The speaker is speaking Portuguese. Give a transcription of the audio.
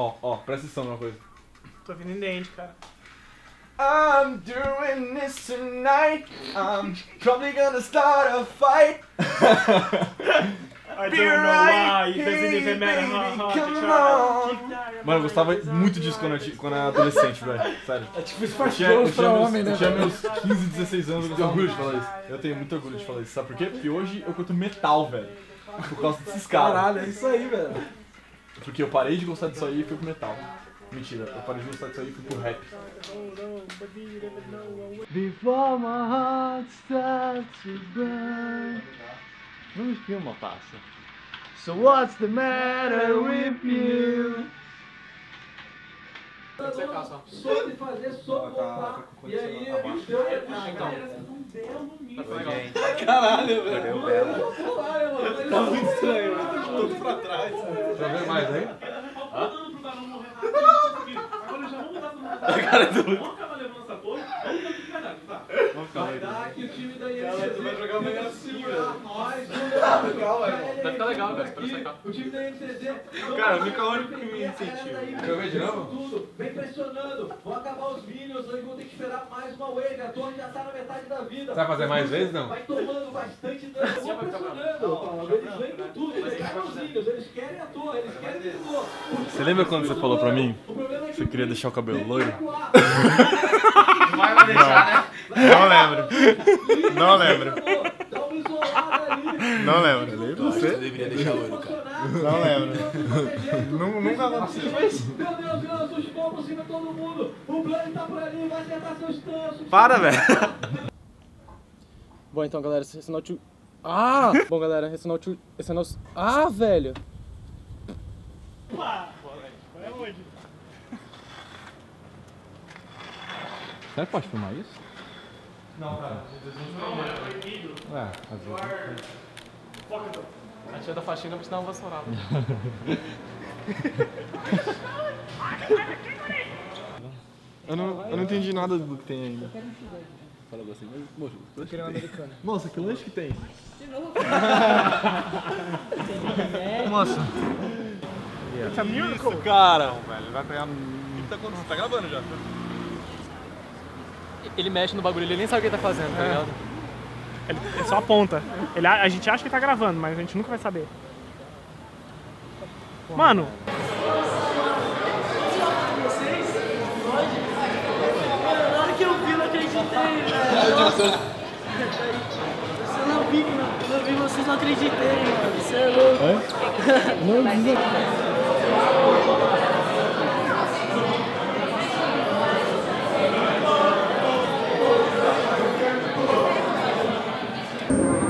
Ó, ó, presta atenção numa coisa. Tô vindo em dente, cara. I'm doing this tonight. I'm probably gonna start a fight. I Be right here, baby, come on. Mano, eu gostava muito disso quando eu, ti- quando eu era adolescente, velho. Sério. É tipo Eu tinha, eu tinha pra meus, homem, né? eu tinha velho? meus 15, 16 anos, eu tenho orgulho de falar isso. Eu tenho muito orgulho de falar isso. Sabe por quê? Porque hoje eu curto metal, velho. Por causa desses caras. Caralho, é isso aí, velho. Porque eu parei de gostar disso aí e fui pro metal. Mentira, eu parei de gostar disso aí e fui pro rap. Before my heart starts to burn. Não me filma, passa. So what's the matter with you? Soube fazer, soube comprar. E aí, eu deu Caralho, velho. Tá muito estranho, velho. Tudo pra trás. Pra ver mais aí? Vai dar que o time da INCZ vai jogar meio assim, velho. nós. legal, velho. Vai ficar legal, cara. Espera. O time da INCZ. Cara, o único único que me incentiva. Quer ver de novo? Vem pressionando. Vão acabar os Minions, hoje vão ter que esperar mais uma wave. A torre já tá na metade da vida. Vai fazer mais vezes, não? Vai tomando bastante dano. Vão pressionando. Paulo. Eles vêm com tudo. Eles Minions, eles querem a torre, eles querem tudo. Você lembra quando você falou pra mim? É que Você queria deixar o cabelo loiro? Vai deixar, né? Não lembro. Não lembro. Ali. Não lembro. Nem você. deveria deixar loiro, cara. Não lembro. Nu- Nunca aconteceu. Meu Deus, Deus, os bombos cima de todo mundo. O Blood tá por ali, vai acertar seus tanços. Para, velho. Bom, então, galera, esse é o nosso... Ah! Bom, galera, esse é o nosso... Esse é o nosso... Ah, velho! Será que pode filmar isso? Não, cara. É, às vezes. A tia da faxina vai te dar uma vassourada. Eu não, eu não entendi nada do que tem ainda. Fala assim, mas, moço, que lanche que tem? americano. Moça, que lanche que tem? Moça. Essa miracle. Cara. velho. Vai pegar. O que tá acontecendo? Tá gravando já. Ele mexe no bagulho, ele nem sabe o que ele tá fazendo, tá ligado? Ele, ele só aponta. Ele, a a gente acha que tá gravando, mas a gente nunca vai saber. Mano, Você não vi, mano. Eu vi, vocês não acreditei, mano. Você é louco. É? Não, não. Thank